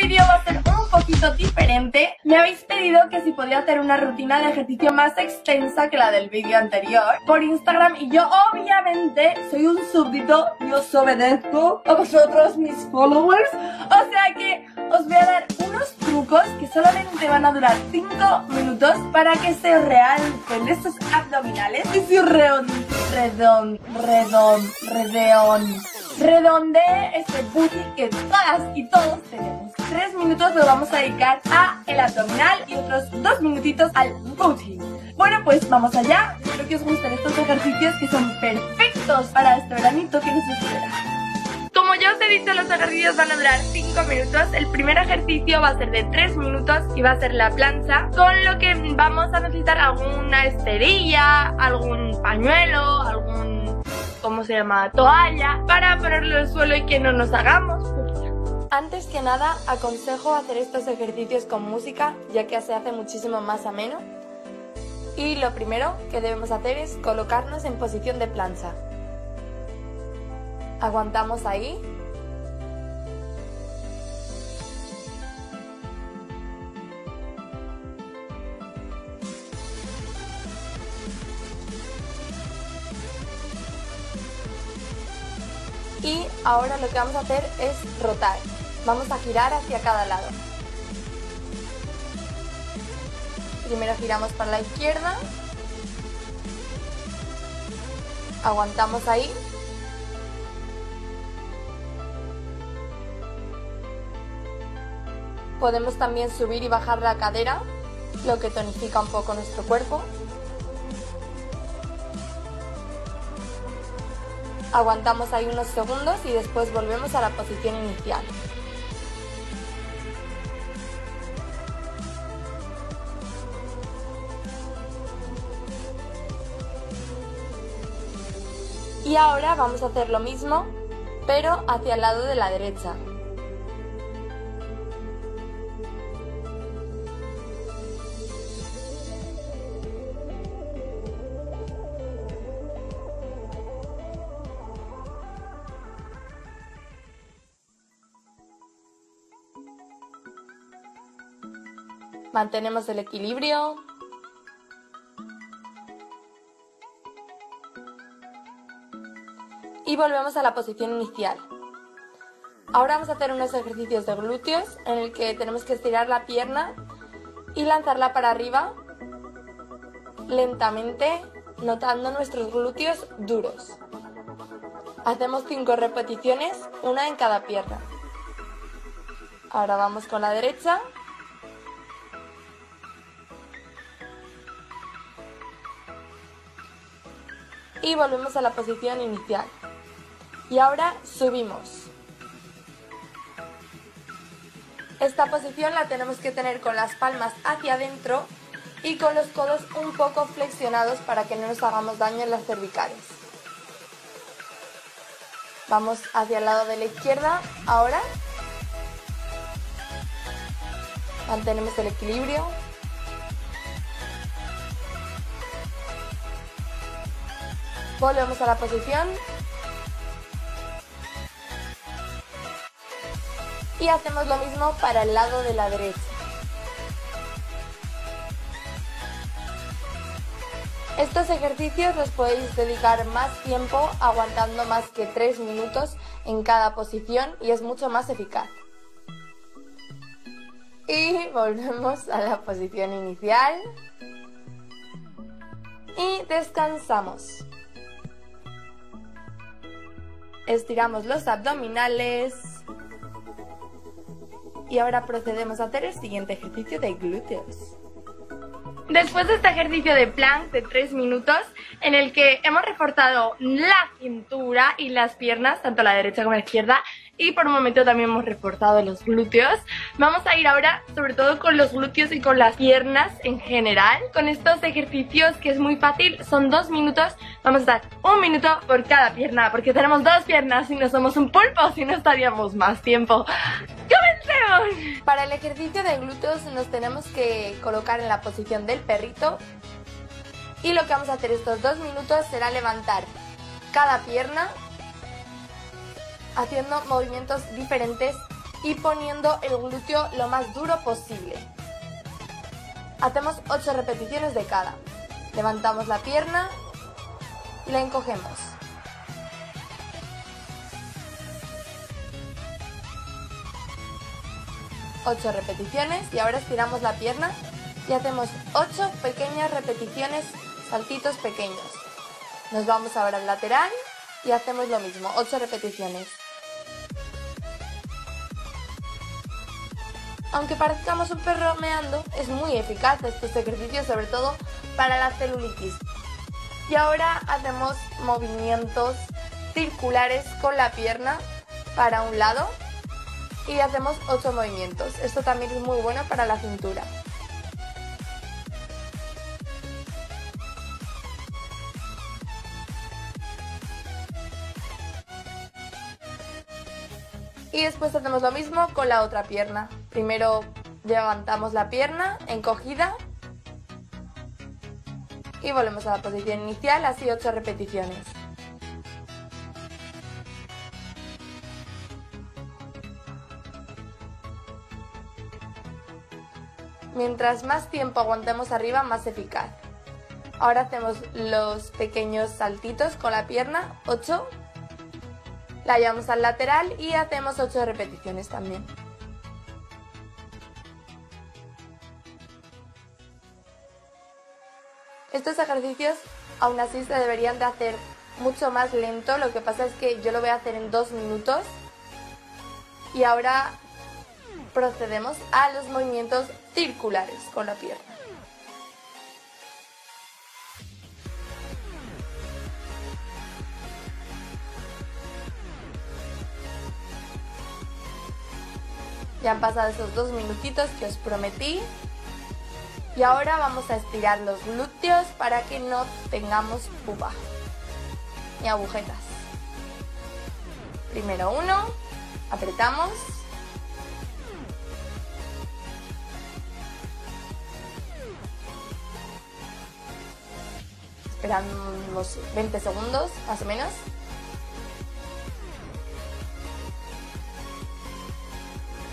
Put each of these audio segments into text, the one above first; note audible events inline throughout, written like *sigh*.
vídeo va a ser un poquito diferente. Me habéis pedido que si podía hacer una rutina de ejercicio más extensa que la del vídeo anterior por Instagram y yo obviamente soy un súbdito y os obedezco a vosotros mis followers. O sea que os voy a dar unos trucos que solamente van a durar 5 minutos para que se realicen estos abdominales y se redon, redon, redon, redon, redonde este booty que todas y todos tenemos. 3 minutos lo vamos a dedicar a el abdominal y otros 2 minutitos al booty. Bueno, pues vamos allá. Espero que os gusten estos ejercicios que son perfectos para este veranito que nos espera. Como ya os he dicho, los ejercicios van a durar 5 minutos. El primer ejercicio va a ser de 3 minutos y va a ser la plancha, con lo que vamos a necesitar alguna esterilla, algún pañuelo, algún, ¿cómo se llama?, toalla, para ponerlo el suelo y que no nos hagamos antes que nada, aconsejo hacer estos ejercicios con música, ya que se hace muchísimo más ameno. Y lo primero que debemos hacer es colocarnos en posición de plancha. Aguantamos ahí. Y ahora lo que vamos a hacer es rotar. Vamos a girar hacia cada lado. Primero giramos para la izquierda. Aguantamos ahí. Podemos también subir y bajar la cadera, lo que tonifica un poco nuestro cuerpo. Aguantamos ahí unos segundos y después volvemos a la posición inicial. Y ahora vamos a hacer lo mismo, pero hacia el lado de la derecha. Mantenemos el equilibrio. Y volvemos a la posición inicial. Ahora vamos a hacer unos ejercicios de glúteos en el que tenemos que estirar la pierna y lanzarla para arriba lentamente, notando nuestros glúteos duros. Hacemos 5 repeticiones, una en cada pierna. Ahora vamos con la derecha. Y volvemos a la posición inicial. Y ahora subimos. Esta posición la tenemos que tener con las palmas hacia adentro y con los codos un poco flexionados para que no nos hagamos daño en las cervicales. Vamos hacia el lado de la izquierda ahora. Mantenemos el equilibrio. Volvemos a la posición. Y hacemos lo mismo para el lado de la derecha. Estos ejercicios los podéis dedicar más tiempo aguantando más que 3 minutos en cada posición y es mucho más eficaz. Y *laughs* volvemos a la posición inicial. Y descansamos. Estiramos los abdominales. Y ahora procedemos a hacer el siguiente ejercicio de glúteos. Después de este ejercicio de plank de 3 minutos, en el que hemos reforzado la cintura y las piernas, tanto la derecha como la izquierda, y por un momento también hemos reforzado los glúteos. Vamos a ir ahora sobre todo con los glúteos y con las piernas en general. Con estos ejercicios que es muy fácil, son dos minutos. Vamos a dar un minuto por cada pierna, porque tenemos dos piernas y no somos un pulpo, si no estaríamos más tiempo. Para el ejercicio de glúteos nos tenemos que colocar en la posición del perrito. Y lo que vamos a hacer estos dos minutos será levantar cada pierna haciendo movimientos diferentes y poniendo el glúteo lo más duro posible. Hacemos 8 repeticiones de cada. Levantamos la pierna y la encogemos. 8 repeticiones y ahora estiramos la pierna y hacemos 8 pequeñas repeticiones, saltitos pequeños. Nos vamos ahora al lateral y hacemos lo mismo, 8 repeticiones. Aunque parezcamos un perro meando, es muy eficaz estos ejercicios, sobre todo para la celulitis. Y ahora hacemos movimientos circulares con la pierna para un lado y hacemos 8 movimientos. Esto también es muy bueno para la cintura. Y después hacemos lo mismo con la otra pierna. Primero levantamos la pierna encogida y volvemos a la posición inicial, así 8 repeticiones. Mientras más tiempo aguantemos arriba, más eficaz. Ahora hacemos los pequeños saltitos con la pierna, 8. La llevamos al lateral y hacemos 8 repeticiones también. Estos ejercicios aún así se deberían de hacer mucho más lento, lo que pasa es que yo lo voy a hacer en 2 minutos y ahora procedemos a los movimientos circulares con la pierna. Ya han pasado esos dos minutitos que os prometí. Y ahora vamos a estirar los glúteos para que no tengamos pupa ni agujetas. Primero uno, apretamos Esperamos 20 segundos, más o menos.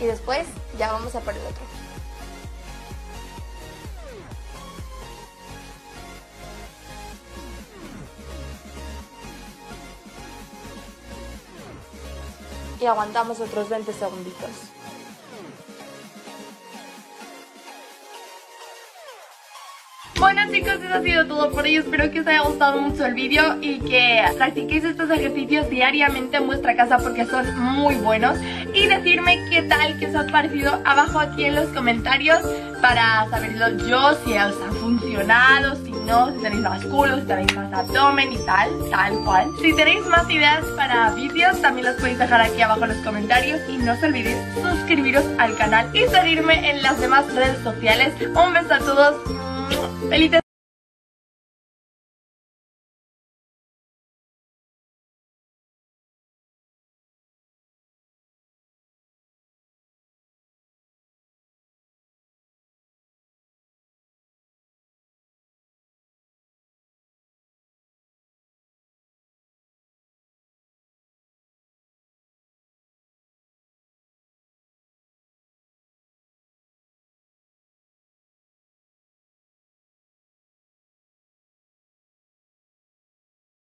Y después ya vamos a por el otro. Y aguantamos otros 20 segunditos. Bueno chicos, eso ha sido todo por hoy. Espero que os haya gustado mucho el vídeo y que practiquéis estos ejercicios diariamente en vuestra casa porque son muy buenos. Y decirme qué tal, qué os ha parecido abajo aquí en los comentarios para saberlo yo, si os ha funcionado, si no, si tenéis más culo, si tenéis más abdomen y tal, tal cual. Si tenéis más ideas para vídeos, también los podéis dejar aquí abajo en los comentarios. Y no os olvidéis suscribiros al canal y seguirme en las demás redes sociales. Un beso a todos. Felices